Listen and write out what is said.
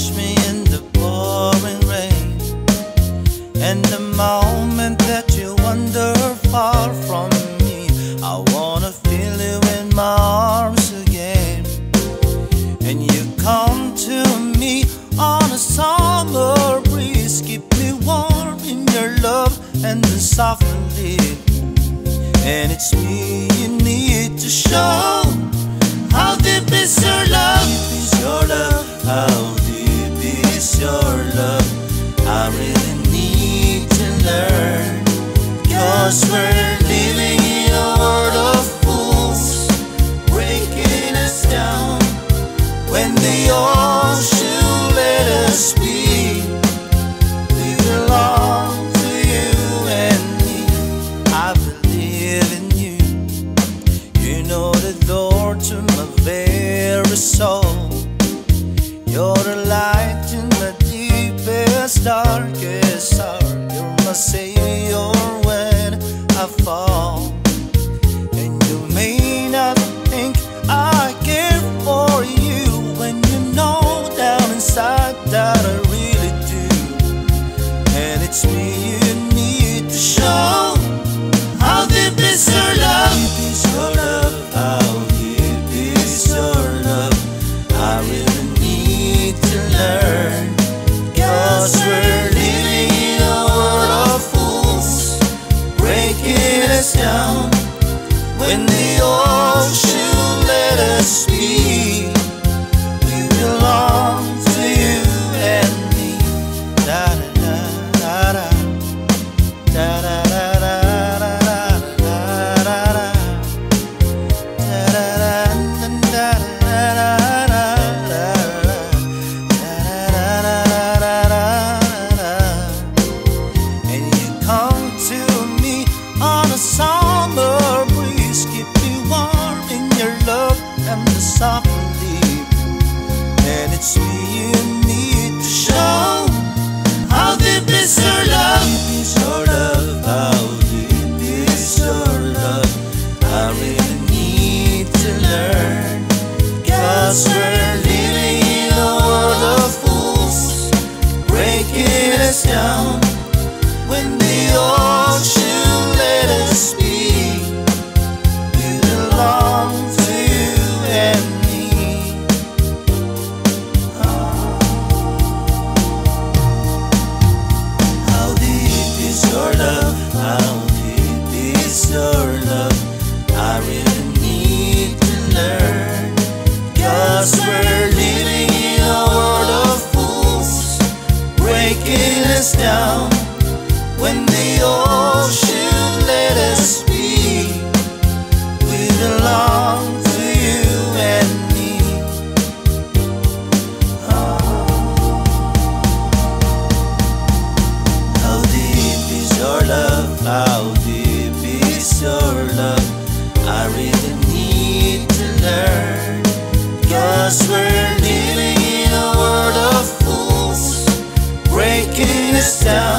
wash me in the pouring rain. And the moment that you wander far from me, I wanna feel you in my arms again. And you come to me on a summer breeze, keep me warm in your love and then softly. And it's me you need. Living in a world of fools, breaking us down. When the ocean let us be, we belong to you and me. I believe in you. You know the door to my very soul. You're the light in my deepest, darkest hour. You're my savior need to learn. Cause we're living in a world of fools, breaking us down. When the ocean let us be, softly. And it's me you need to show. How deep is your love? How deep is your love? I really need to learn. Cause we're living in a world of fools, breaking us down. When the ocean Cause we're living in a world of fools, breaking us down. When the ocean Cause we're living in a world of fools, breaking us down.